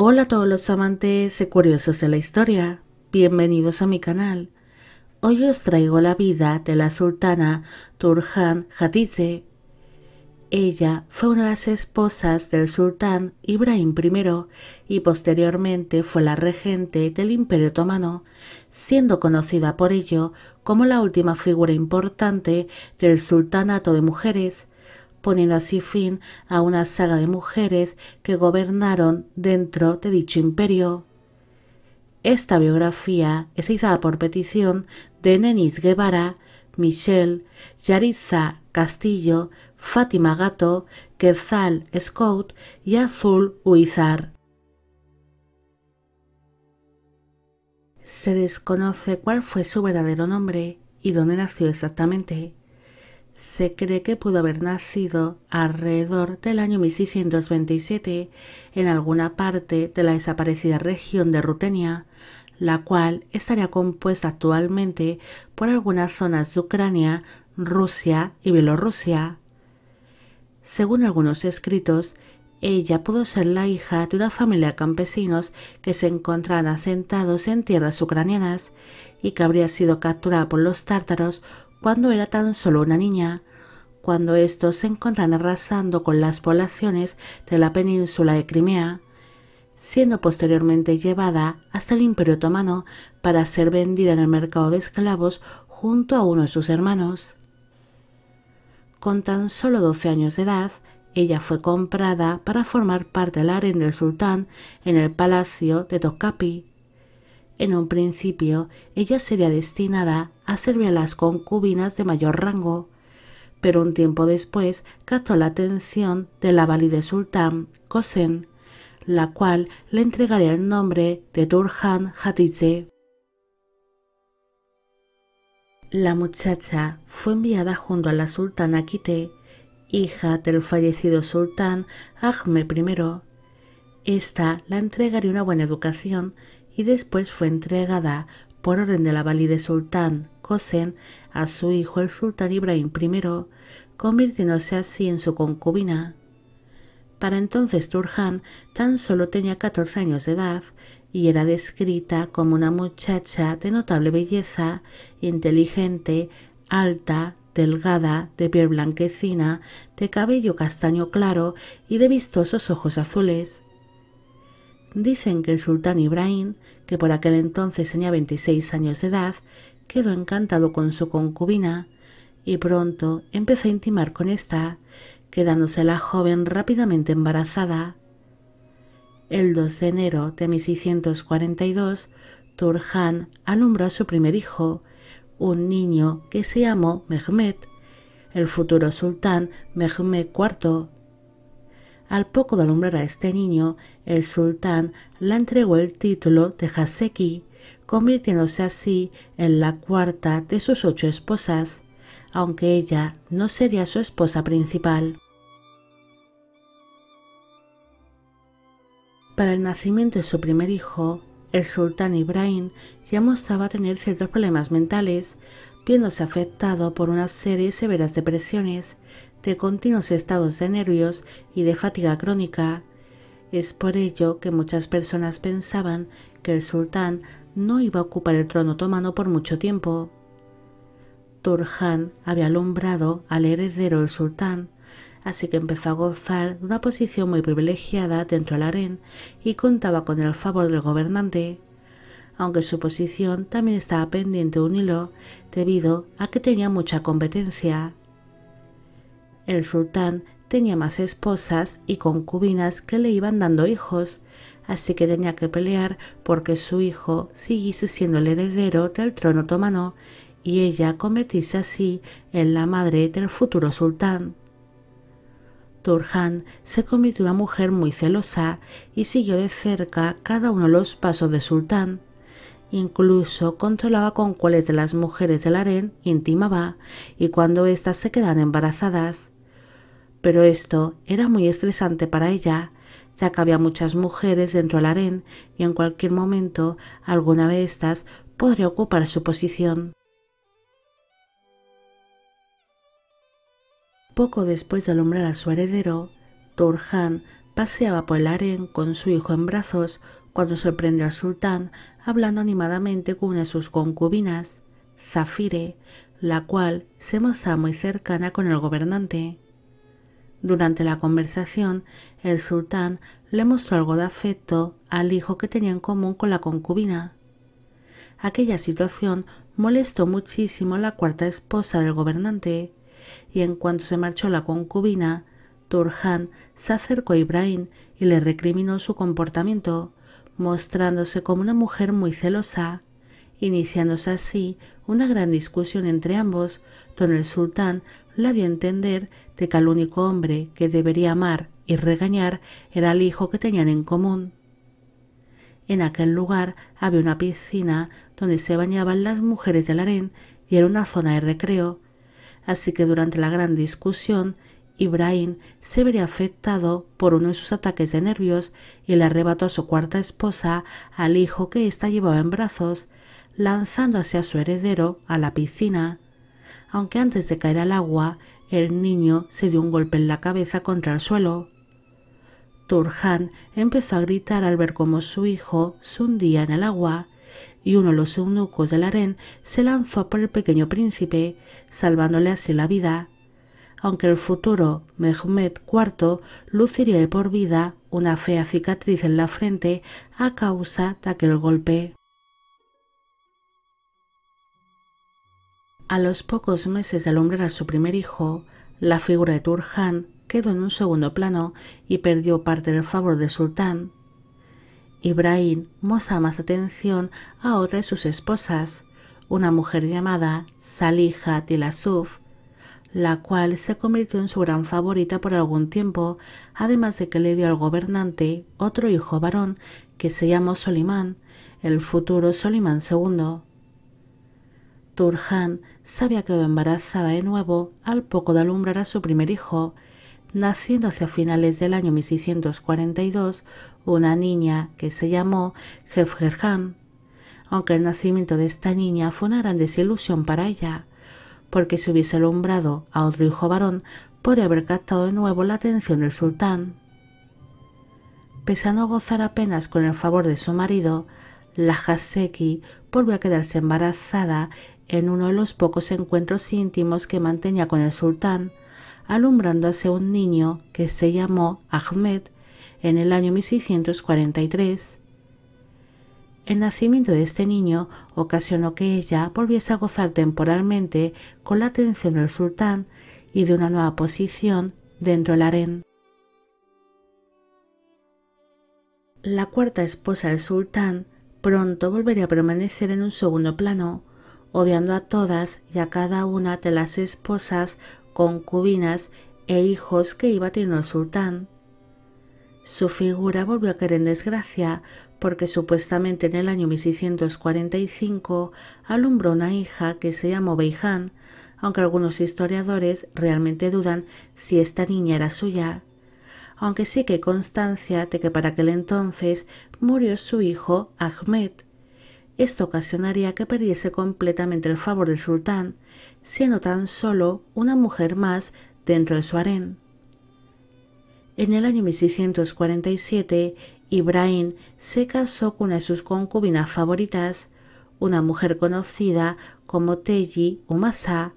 Hola a todos los amantes y curiosos de la historia, bienvenidos a mi canal. Hoy os traigo la vida de la sultana Turhan Hatice. Ella fue una de las esposas del sultán Ibrahim I y posteriormente fue la regente del Imperio Otomano, siendo conocida por ello como la última figura importante del sultanato de mujeres, poniendo así fin a una saga de mujeres que gobernaron dentro de dicho imperio. Esta biografía es izada por petición de Nenis Guevara, Michelle, Yaritza Castillo, Fátima Gato, Quetzal Scout y Azul Huizar. Se desconoce cuál fue su verdadero nombre y dónde nació exactamente. Se cree que pudo haber nacido alrededor del año 1627 en alguna parte de la desaparecida región de Rutenia, la cual estaría compuesta actualmente por algunas zonas de Ucrania, Rusia y Bielorrusia. Según algunos escritos, ella pudo ser la hija de una familia de campesinos que se encontraban asentados en tierras ucranianas y que habría sido capturada por los tártaros cuando era tan solo una niña, cuando estos se encuentran arrasando con las poblaciones de la península de Crimea, siendo posteriormente llevada hasta el Imperio Otomano para ser vendida en el mercado de esclavos junto a uno de sus hermanos. Con tan solo 12 años de edad, ella fue comprada para formar parte del harén del sultán en el palacio de Tokapi. En un principio, ella sería destinada a servir a las concubinas de mayor rango, pero un tiempo después captó la atención de la valide sultán, Kosen, la cual le entregaría el nombre de Turhan Hatice. La muchacha fue enviada junto a la sultana Kite, hija del fallecido sultán Ahmed I. Esta la entregaría una buena educación y después fue entregada por orden de la valide sultán Kosen a su hijo el sultán Ibrahim I, convirtiéndose así en su concubina. Para entonces Turhan tan solo tenía 14 años de edad y era descrita como una muchacha de notable belleza, inteligente, alta, delgada, de piel blanquecina, de cabello castaño claro y de vistosos ojos azules. Dicen que el sultán Ibrahim, que por aquel entonces tenía 26 años de edad, quedó encantado con su concubina y pronto empezó a intimar con ésta, quedándose la joven rápidamente embarazada. El 2 de enero de 1642, Turhan alumbró a su primer hijo, un niño que se llamó Mehmed, el futuro sultán Mehmed IV. Al poco de alumbrar a este niño, el sultán le entregó el título de Haseki, convirtiéndose así en la cuarta de sus ocho esposas, aunque ella no sería su esposa principal. Para el nacimiento de su primer hijo, el sultán Ibrahim ya mostraba tener ciertos problemas mentales, viéndose afectado por una serie de severas depresiones, de continuos estados de nervios y de fatiga crónica. Es por ello que muchas personas pensaban que el sultán no iba a ocupar el trono otomano por mucho tiempo. Turhan había alumbrado al heredero del sultán, así que empezó a gozar de una posición muy privilegiada dentro del harén y contaba con el favor del gobernante, aunque su posición también estaba pendiente de un hilo debido a que tenía mucha competencia. El sultán tenía más esposas y concubinas que le iban dando hijos, así que tenía que pelear porque su hijo siguiese siendo el heredero del trono otomano y ella convertirse así en la madre del futuro sultán. Turhan se convirtió en una mujer muy celosa y siguió de cerca cada uno de los pasos de Sultán. Incluso controlaba con cuáles de las mujeres del harén intimaba y cuando éstas se quedaban embarazadas. Pero esto era muy estresante para ella, ya que había muchas mujeres dentro del harén y en cualquier momento alguna de estas podría ocupar su posición. Poco después de alumbrar a su heredero, Turhan paseaba por el harén con su hijo en brazos cuando sorprendió al sultán hablando animadamente con una de sus concubinas, Zafire, la cual se mostraba muy cercana con el gobernante. Durante la conversación, el sultán le mostró algo de afecto al hijo que tenía en común con la concubina. Aquella situación molestó muchísimo a la cuarta esposa del gobernante, y en cuanto se marchó la concubina, Turhan se acercó a Ibrahim y le recriminó su comportamiento, mostrándose como una mujer muy celosa, iniciándose así una gran discusión entre ambos, donde el sultán la dio a entender de que el único hombre que debería amar y regañar era el hijo que tenían en común. En aquel lugar había una piscina donde se bañaban las mujeres del harén y era una zona de recreo, así que durante la gran discusión Ibrahim se vería afectado por uno de sus ataques de nervios y le arrebató a su cuarta esposa al hijo que ésta llevaba en brazos, lanzándose a su heredero a la piscina. Aunque antes de caer al agua, el niño se dio un golpe en la cabeza contra el suelo. Turhan empezó a gritar al ver cómo su hijo se hundía en el agua, y uno de los eunucos del harén se lanzó por el pequeño príncipe, salvándole así la vida. Aunque el futuro Mehmed IV luciría de por vida una fea cicatriz en la frente a causa de aquel golpe. A los pocos meses de alumbrar a su primer hijo, la figura de Turhan quedó en un segundo plano y perdió parte del favor del sultán. Ibrahim mostraba más atención a otra de sus esposas, una mujer llamada Salija Tilasuf, la cual se convirtió en su gran favorita por algún tiempo, además de que le dio al gobernante otro hijo varón que se llamó Solimán, el futuro Solimán II. Turhan se había quedado embarazada de nuevo al poco de alumbrar a su primer hijo, naciendo hacia finales del año 1642 una niña que se llamó Jefgerhan, aunque el nacimiento de esta niña fue una gran desilusión para ella, porque si hubiese alumbrado a otro hijo varón podría haber captado de nuevo la atención del sultán. Pese a no gozar apenas con el favor de su marido, la Haseki volvió a quedarse embarazada en uno de los pocos encuentros íntimos que mantenía con el sultán, alumbrando a un niño que se llamó Ahmed en el año 1643. El nacimiento de este niño ocasionó que ella volviese a gozar temporalmente con la atención del sultán y de una nueva posición dentro del harén. La cuarta esposa del sultán pronto volvería a permanecer en un segundo plano, odiando a todas y a cada una de las esposas, concubinas e hijos que iba teniendo el sultán. Su figura volvió a caer en desgracia porque supuestamente en el año 1645 alumbró una hija que se llamó Beijan, aunque algunos historiadores realmente dudan si esta niña era suya, aunque sí que constancia de que para aquel entonces murió su hijo Ahmed, esto ocasionaría que perdiese completamente el favor del sultán, siendo tan solo una mujer más dentro de su harén. En el año 1647, Ibrahim se casó con una de sus concubinas favoritas, una mujer conocida como Teji Umasa,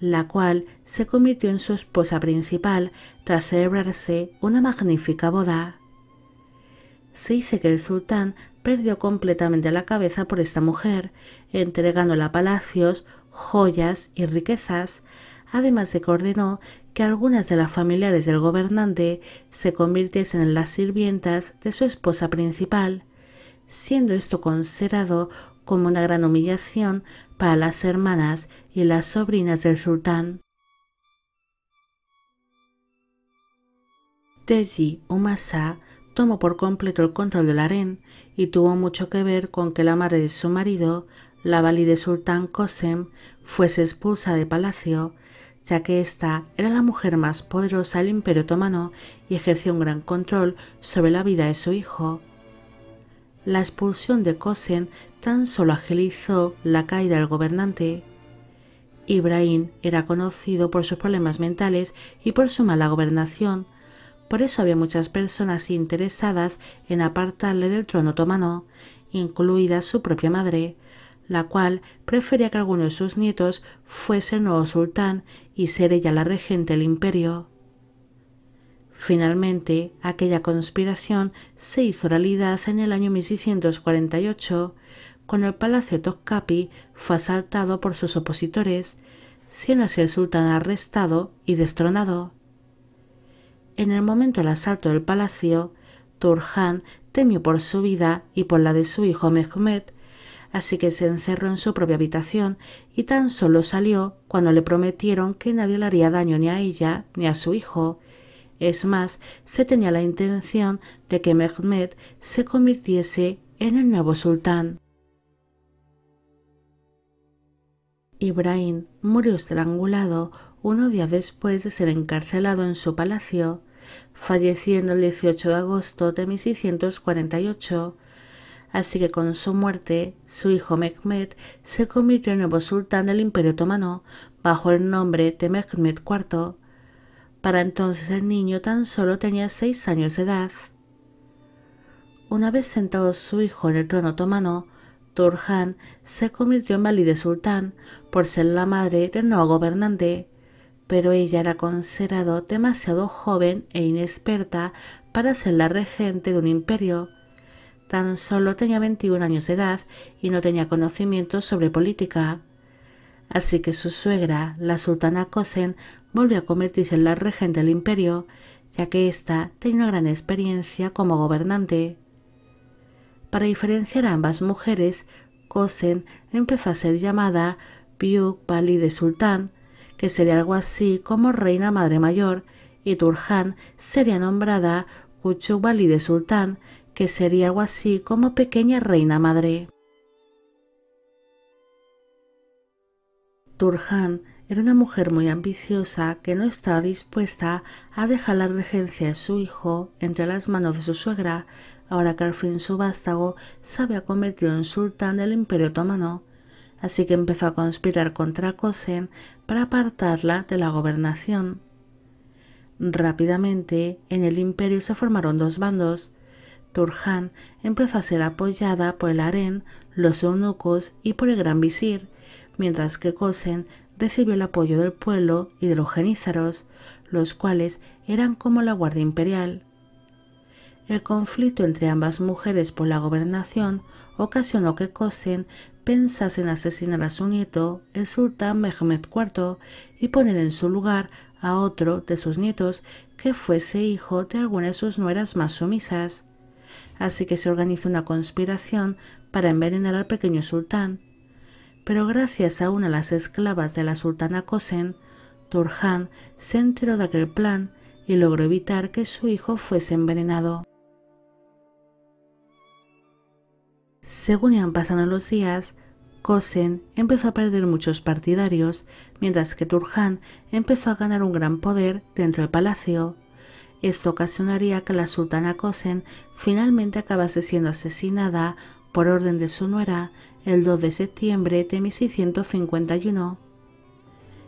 la cual se convirtió en su esposa principal tras celebrarse una magnífica boda. Se dice que el sultán perdió completamente la cabeza por esta mujer, entregándola palacios, joyas y riquezas, además de que ordenó que algunas de las familiares del gobernante se convirtiesen en las sirvientas de su esposa principal, siendo esto considerado como una gran humillación para las hermanas y las sobrinas del sultán. Teji Umasa tomó por completo el control del harén y tuvo mucho que ver con que la madre de su marido, la valide sultán Kosem, fuese expulsa de palacio, ya que ésta era la mujer más poderosa del imperio otomano y ejerció un gran control sobre la vida de su hijo. La expulsión de Kosem tan solo agilizó la caída del gobernante. Ibrahim era conocido por sus problemas mentales y por su mala gobernación, Por eso había muchas personas interesadas en apartarle del trono otomano, incluida su propia madre, la cual prefería que alguno de sus nietos fuese el nuevo sultán y ser ella la regente del imperio. Finalmente, aquella conspiración se hizo realidad en el año 1648, cuando el palacio Topkapi fue asaltado por sus opositores, siendo así el sultán arrestado y destronado. En el momento del asalto del palacio, Turhan temió por su vida y por la de su hijo Mehmed, así que se encerró en su propia habitación y tan solo salió cuando le prometieron que nadie le haría daño ni a ella ni a su hijo, es más, se tenía la intención de que Mehmed se convirtiese en el nuevo sultán. Ibrahim murió estrangulado unos días después de ser encarcelado en su palacio, falleciendo el 18 de agosto de 1648. Así que con su muerte, su hijo Mehmed se convirtió en nuevo sultán del Imperio Otomano bajo el nombre de Mehmed IV. Para entonces el niño tan solo tenía seis años de edad. Una vez sentado su hijo en el trono otomano, Turhan se convirtió en valide sultán por ser la madre del nuevo gobernante, pero ella era considerado demasiado joven e inexperta para ser la regente de un imperio. Tan solo tenía 21 años de edad y no tenía conocimientos sobre política. Así que su suegra, la sultana Kosen, volvió a convertirse en la regente del imperio, ya que ésta tenía una gran experiencia como gobernante. Para diferenciar a ambas mujeres, Kosen empezó a ser llamada Biuk Bali de Sultán, que sería algo así como Reina Madre Mayor, y Turhan sería nombrada Kuchuk Bali de Sultán, que sería algo así como Pequeña Reina Madre. Turhan era una mujer muy ambiciosa que no estaba dispuesta a dejar la regencia de su hijo entre las manos de su suegra, ahora que al fin su vástago se había convertido en sultán del imperio otomano. Así que empezó a conspirar contra Kosen para apartarla de la gobernación. Rápidamente en el imperio se formaron dos bandos. Turhan empezó a ser apoyada por el harén, los eunucos y por el gran visir, mientras que Kosen recibió el apoyo del pueblo y de los genízaros, los cuales eran como la Guardia Imperial. El conflicto entre ambas mujeres por la gobernación ocasionó que Kosen pensase en asesinar a su nieto, el sultán Mehmed IV, y poner en su lugar a otro de sus nietos que fuese hijo de alguna de sus nueras más sumisas. Así que se organizó una conspiración para envenenar al pequeño sultán, pero gracias a una de las esclavas de la sultana Kosen, Turhan se enteró de aquel plan y logró evitar que su hijo fuese envenenado. Según iban pasando los días, Kosen empezó a perder muchos partidarios, mientras que Turhan empezó a ganar un gran poder dentro del palacio. Esto ocasionaría que la sultana Kosen finalmente acabase siendo asesinada por orden de su nuera el 2 de septiembre de 1651.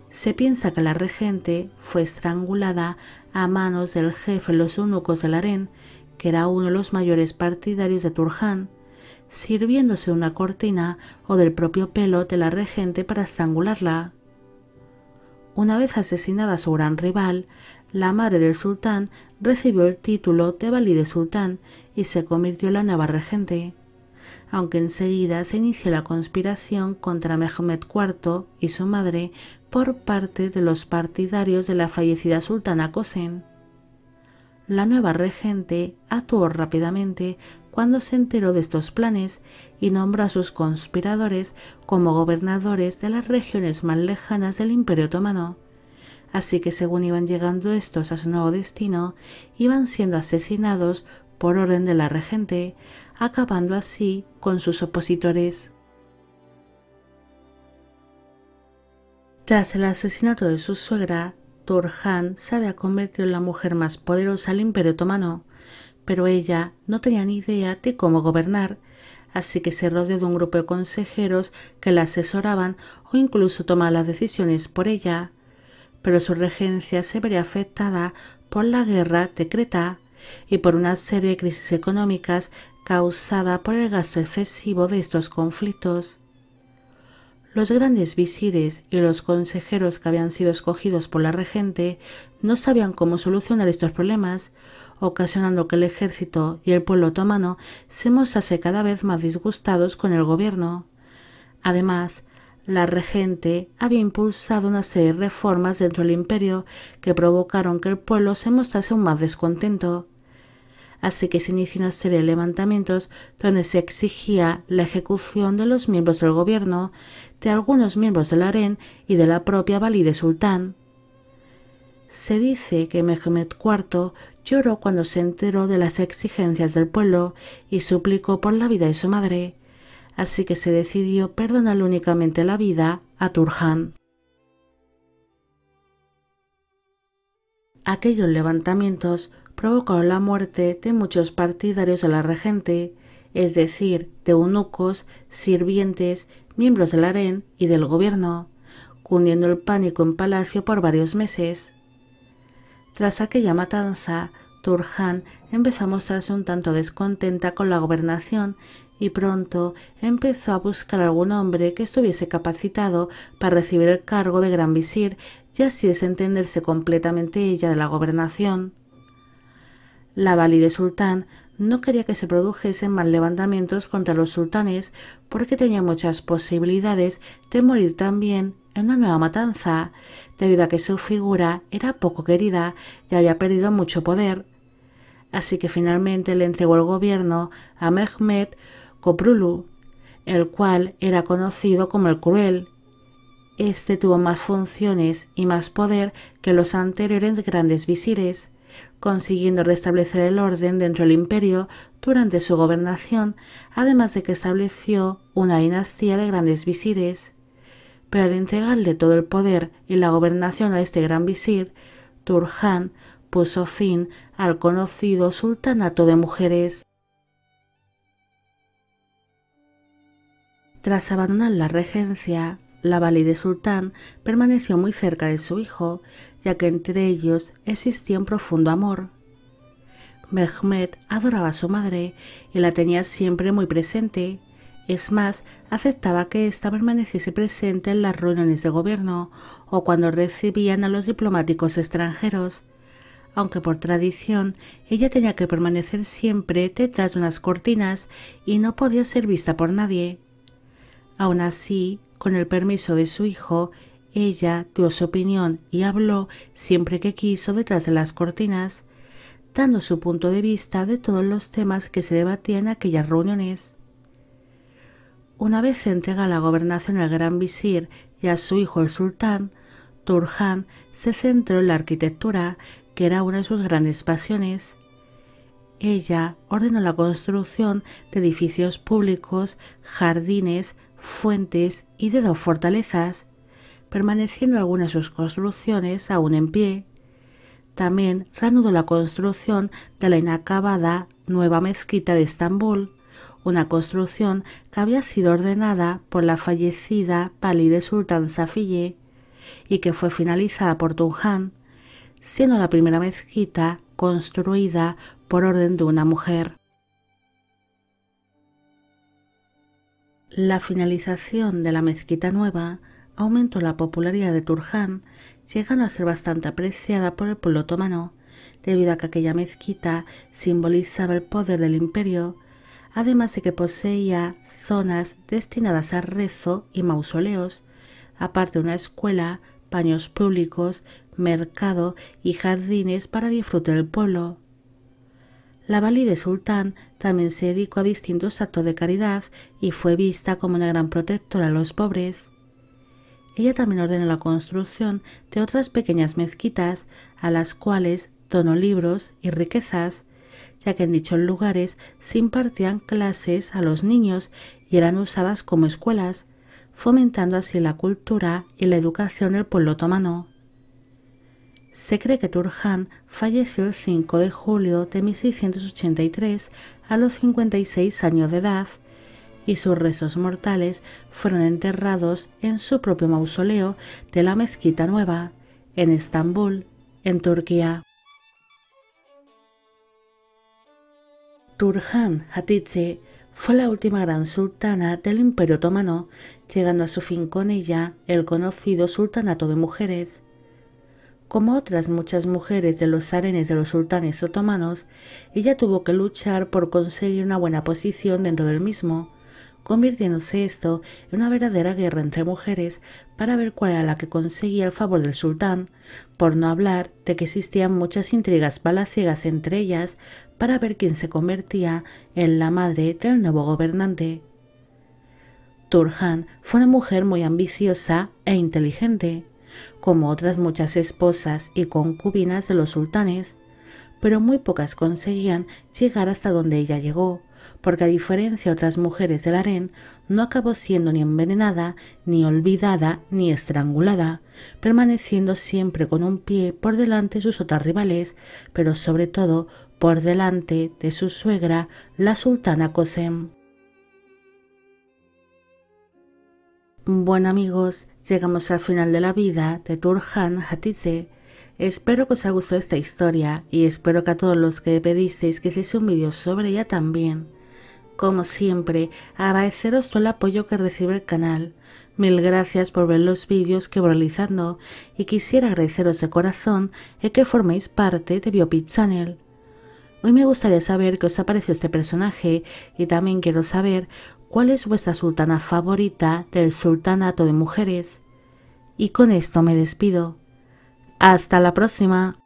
Se piensa que la regente fue estrangulada a manos del jefe de los eunucos del harén, que era uno de los mayores partidarios de Turhan, sirviéndose una cortina o del propio pelo de la regente para estrangularla. Una vez asesinada su gran rival, la madre del sultán recibió el título de valide sultán y se convirtió en la nueva regente aunque enseguida se inició la conspiración contra Mehmed IV y su madre por parte de los partidarios de la fallecida sultana Kosen. La nueva regente actuó rápidamente cuando se enteró de estos planes y nombró a sus conspiradores como gobernadores de las regiones más lejanas del Imperio Otomano. Así que según iban llegando estos a su nuevo destino, iban siendo asesinados por orden de la regente, acabando así con sus opositores. Tras el asesinato de su suegra, Turhan se había convertido en la mujer más poderosa del Imperio Otomano, pero ella no tenía ni idea de cómo gobernar, así que se rodeó de un grupo de consejeros que la asesoraban o incluso tomaban las decisiones por ella. Pero su regencia se vería afectada por la guerra de Creta y por una serie de crisis económicas causada por el gasto excesivo de estos conflictos. Los grandes visires y los consejeros que habían sido escogidos por la regente no sabían cómo solucionar estos problemas, ocasionando que el ejército y el pueblo otomano se mostrase cada vez más disgustados con el gobierno. Además, la regente había impulsado una serie de reformas dentro del imperio que provocaron que el pueblo se mostrase aún más descontento así que se inició una serie de levantamientos donde se exigía la ejecución de los miembros del gobierno, de algunos miembros del harén y de la propia valide sultán. Se dice que Mehmed IV lloró cuando se enteró de las exigencias del pueblo y suplicó por la vida de su madre, así que se decidió perdonar únicamente la vida a Turhan. Aquellos levantamientos provocó la muerte de muchos partidarios de la regente, es decir, de eunucos, sirvientes, miembros del harén y del gobierno, cundiendo el pánico en palacio por varios meses. Tras aquella matanza, Turhan empezó a mostrarse un tanto descontenta con la gobernación y pronto empezó a buscar algún hombre que estuviese capacitado para recibir el cargo de gran visir y así desentenderse completamente ella de la gobernación. La valide sultán no quería que se produjesen más levantamientos contra los sultanes porque tenía muchas posibilidades de morir también en una nueva matanza, debido a que su figura era poco querida y había perdido mucho poder. Así que finalmente le entregó el gobierno a Mehmed Koprulu, el cual era conocido como el Cruel. Este tuvo más funciones y más poder que los anteriores grandes visires consiguiendo restablecer el orden dentro del imperio durante su gobernación, además de que estableció una dinastía de grandes visires. Pero al entregarle todo el poder y la gobernación a este gran visir, Turhan puso fin al conocido sultanato de mujeres. Tras abandonar la regencia, la valide sultán permaneció muy cerca de su hijo, ya que entre ellos existía un profundo amor. Mehmed adoraba a su madre y la tenía siempre muy presente. Es más, aceptaba que ésta permaneciese presente en las reuniones de gobierno o cuando recibían a los diplomáticos extranjeros, aunque por tradición ella tenía que permanecer siempre detrás de unas cortinas y no podía ser vista por nadie. Aun así, con el permiso de su hijo, ella dio su opinión y habló siempre que quiso detrás de las cortinas, dando su punto de vista de todos los temas que se debatían en aquellas reuniones. Una vez entrega la gobernación al gran visir y a su hijo el sultán, Turhan se centró en la arquitectura, que era una de sus grandes pasiones. Ella ordenó la construcción de edificios públicos, jardines, fuentes y de dos fortalezas, permaneciendo algunas de sus construcciones aún en pie. También reanudó la construcción de la inacabada nueva mezquita de Estambul, una construcción que había sido ordenada por la fallecida de Sultán Safiye y que fue finalizada por Tunjan, siendo la primera mezquita construida por orden de una mujer. La finalización de la mezquita nueva aumentó la popularidad de Turhan, llegando a ser bastante apreciada por el pueblo otomano, debido a que aquella mezquita simbolizaba el poder del imperio, además de que poseía zonas destinadas a rezo y mausoleos, aparte de una escuela, paños públicos, mercado y jardines para disfrutar del pueblo. La valide sultán también se dedicó a distintos actos de caridad y fue vista como una gran protectora a los pobres. Ella también ordenó la construcción de otras pequeñas mezquitas a las cuales donó libros y riquezas, ya que en dichos lugares se impartían clases a los niños y eran usadas como escuelas, fomentando así la cultura y la educación del pueblo otomano. Se cree que Turhan falleció el 5 de julio de 1683 a los 56 años de edad y sus restos mortales fueron enterrados en su propio mausoleo de la Mezquita Nueva, en Estambul, en Turquía. Turhan Hatice fue la última gran sultana del Imperio Otomano, llegando a su fin con ella el conocido Sultanato de Mujeres. Como otras muchas mujeres de los arenes de los sultanes otomanos, ella tuvo que luchar por conseguir una buena posición dentro del mismo, convirtiéndose esto en una verdadera guerra entre mujeres para ver cuál era la que conseguía el favor del sultán, por no hablar de que existían muchas intrigas palaciegas entre ellas para ver quién se convertía en la madre del nuevo gobernante. Turhan fue una mujer muy ambiciosa e inteligente, como otras muchas esposas y concubinas de los sultanes, pero muy pocas conseguían llegar hasta donde ella llegó, porque a diferencia de otras mujeres del harén, no acabó siendo ni envenenada, ni olvidada, ni estrangulada, permaneciendo siempre con un pie por delante de sus otras rivales, pero sobre todo por delante de su suegra, la sultana Kosem. Bueno amigos, llegamos al final de la vida de Turhan Hatice. Espero que os haya gustado esta historia y espero que a todos los que pedisteis que hiciese un vídeo sobre ella también. Como siempre, agradeceros todo el apoyo que recibe el canal. Mil gracias por ver los vídeos que voy realizando y quisiera agradeceros de corazón el que forméis parte de Biopit Channel. Hoy me gustaría saber qué os ha parecido este personaje y también quiero saber cuál es vuestra sultana favorita del sultanato de mujeres. Y con esto me despido. Hasta la próxima.